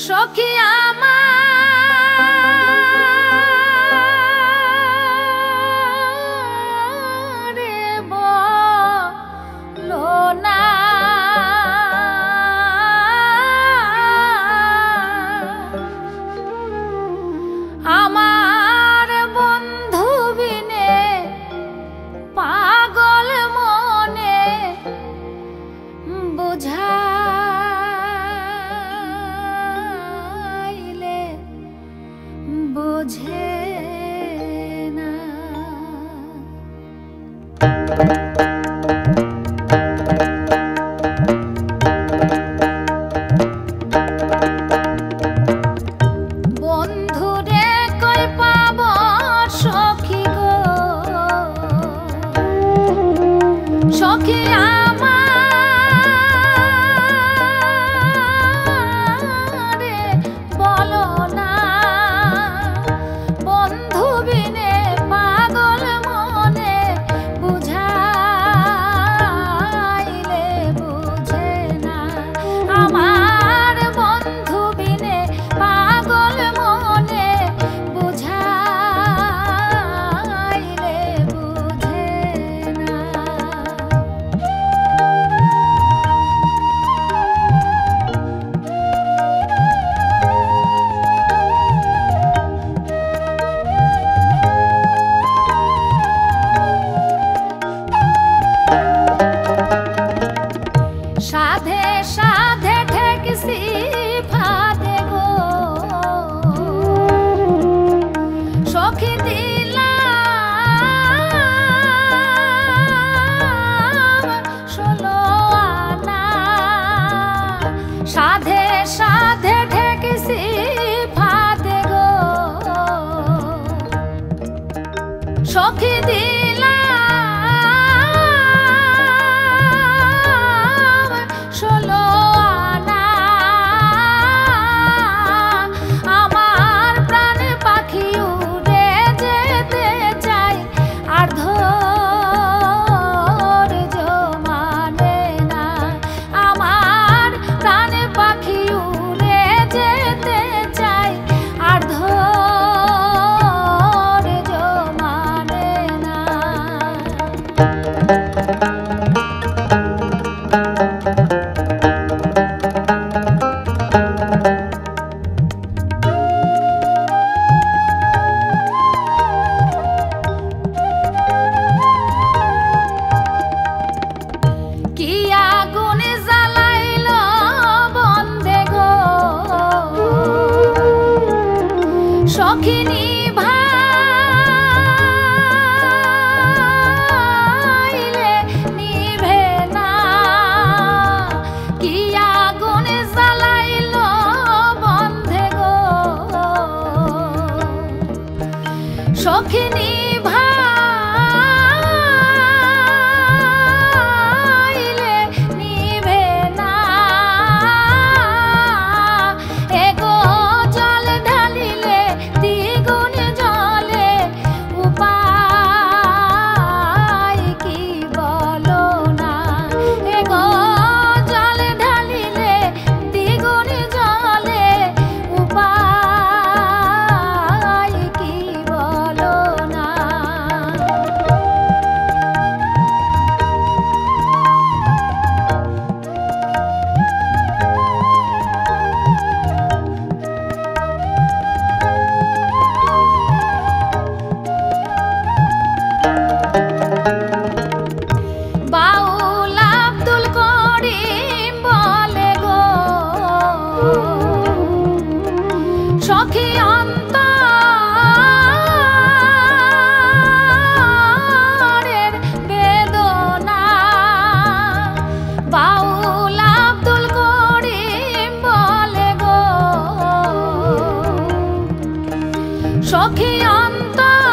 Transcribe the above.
শখে আমার chá walking in. পাখি অন্তর